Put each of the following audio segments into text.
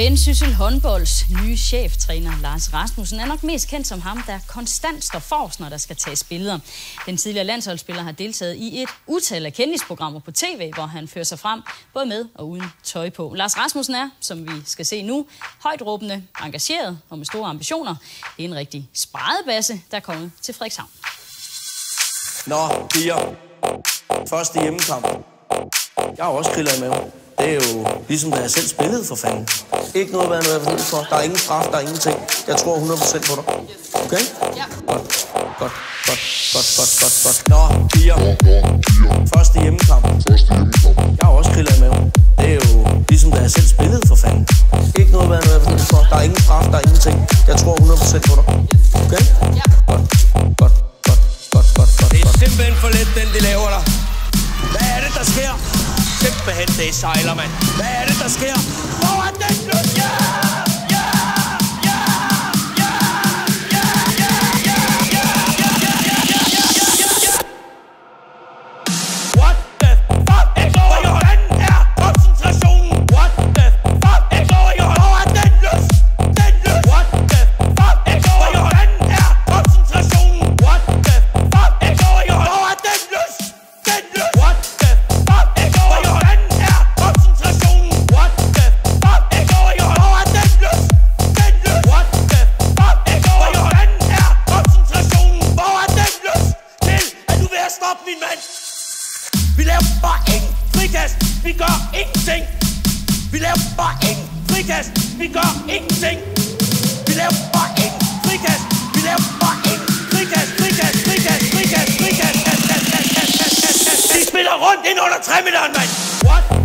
Vendsyssel håndbolds nye cheftræner Lars Rasmussen er nok mest kendt som ham, der konstant står forrest, når der skal tages billeder. Den tidligere landsholdsspiller har deltaget i et utal af kendisprogrammer på tv, hvor han fører sig frem både med og uden tøj på. Lars Rasmussen er, som vi skal se nu, højt råbende, engageret og med store ambitioner. Det er en rigtig spredebasse, der er kommet til Frederikshavn. Nå, piger. Første hjemmekamp. Jeg har også kriller med. Det er jo ligesom, da jeg selv spillede for fanden. Ikke noget, hvad jeg er nervøs for. Der er ingen straf, der er ingenting. Jeg tror 100% på dig. Okay? Ja. Godt, godt, godt, godt, godt, godt, godt. Nå, piger. Første hjemmekamp. Jeg har også kriller i maven. Det er jo ligesom, da jeg selv spillede for fanden. Ikke noget, hvad jeg er nervøs for. Der er ingen straf, der er ingenting. Jeg tror 100% på dig. Okay? Ja. Godt, godt, godt, godt, godt, godt, Det er godt. simpelthen for let, den de laver der. Hvad er det, der sker? Simpelthen, det sejler, mand. Hvad er det, der sker? Hvor er den nu? Ja! Stoppet? Vi laver bare ingen frikast. Vi gør ingenting. Vi laver bare ingen frikast. Vi gør ingenting. Vi laver bare ingen frikast. Vi laver bare ingen frikast. Frikast, frikast, frikast, frikast. Kast. De spiller rundt ind under 3 meteren, mand. What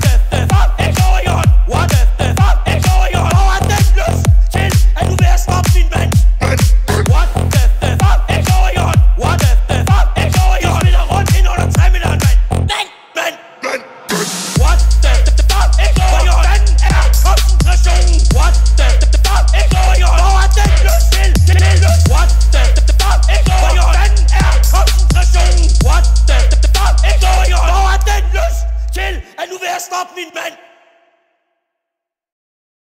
does not mean men.